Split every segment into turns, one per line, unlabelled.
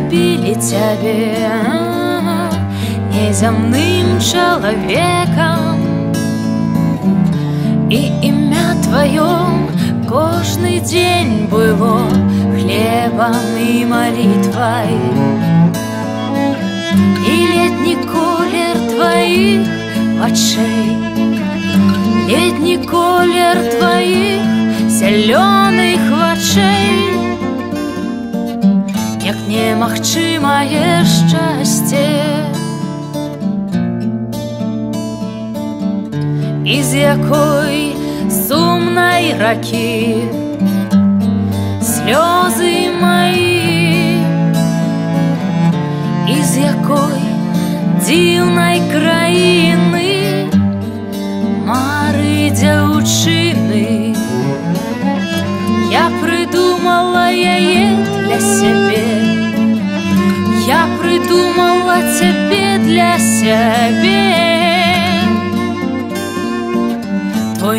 зрабілі цябе незямным чалавекам і імя тваём кожны дзень было хлебам і малітвай і летні колер тваіх вачэй летні колер тваіх зялёных вачэй як немагчымае шчасце і з якой сумнай ракі слёзы маі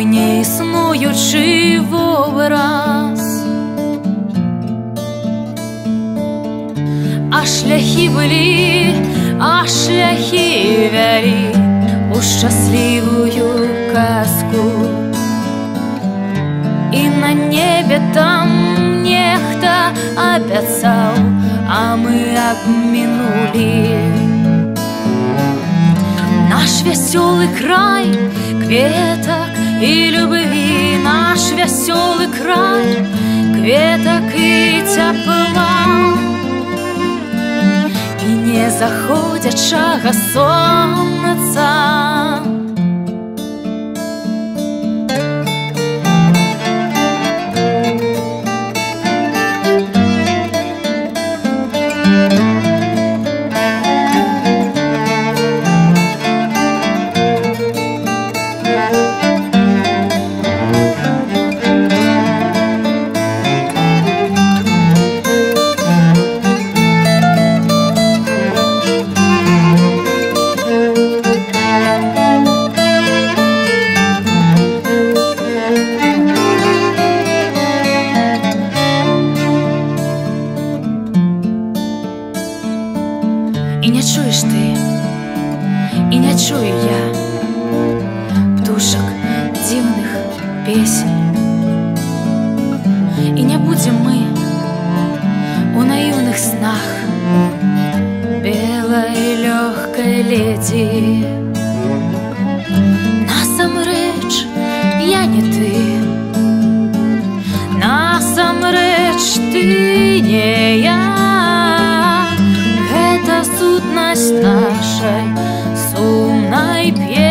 твой неіснуючы вобраз а шляхі былі а шляхі вялі у шчаслівую казку і на небе там нехта абяцаў а мы абмінулі наш вясёлы край кветак і любві наш вясёлы край кветак і цяпла і не заходзячага сонца чуєш ти, і не чую я птушак дзіўных песень. І не будем мы у наіўных снах белай лёгкай ледзі. Сутнасць нашай сумнай песні.